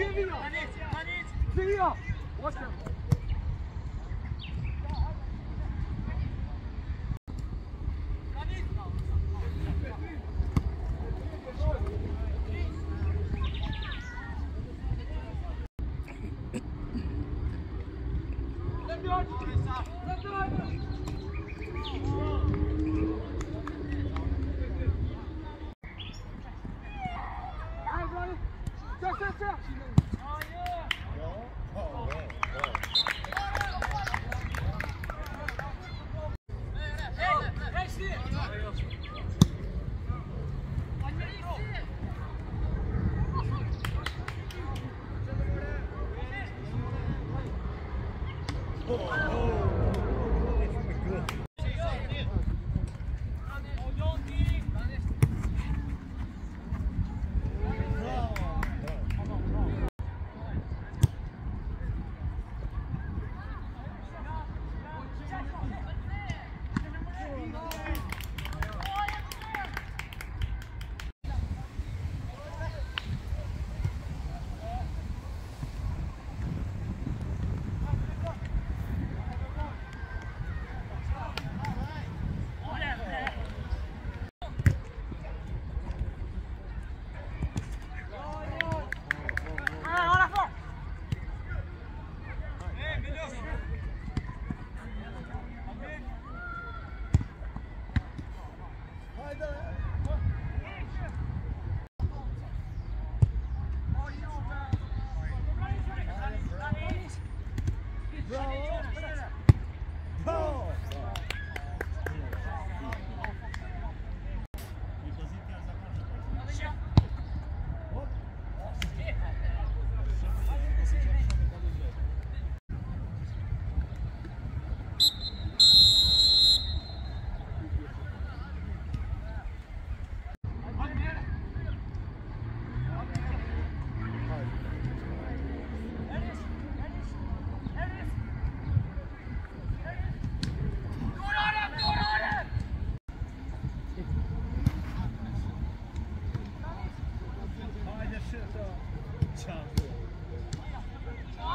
Silvio! Silvio! Watch him! Let's go! Oh.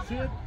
see it.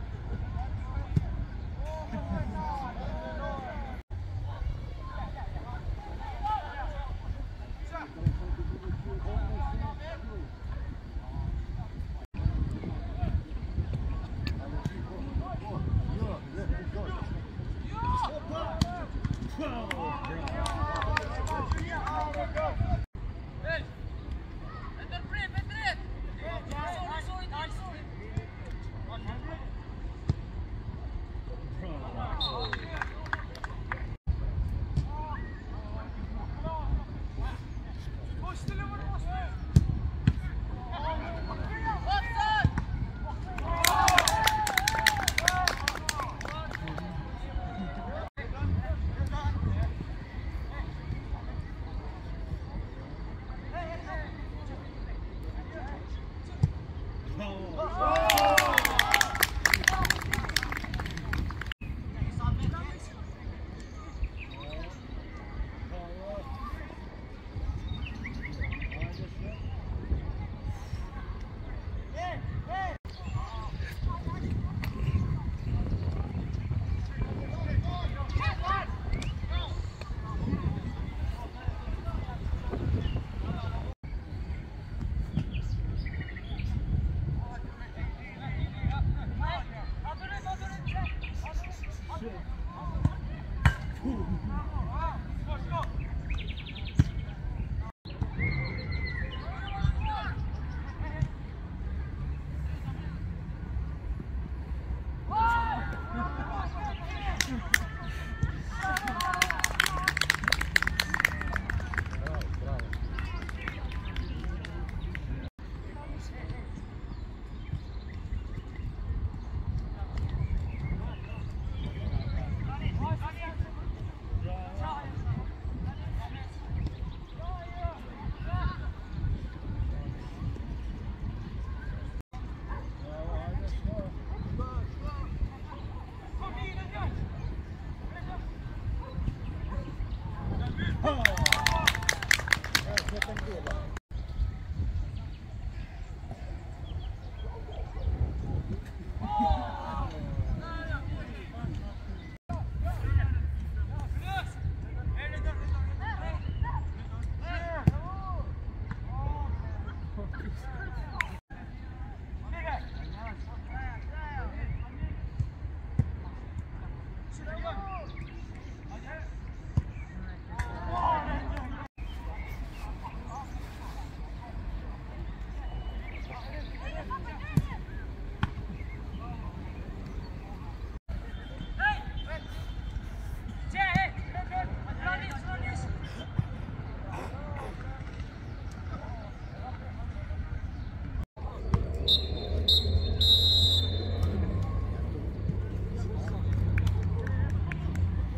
Yeah.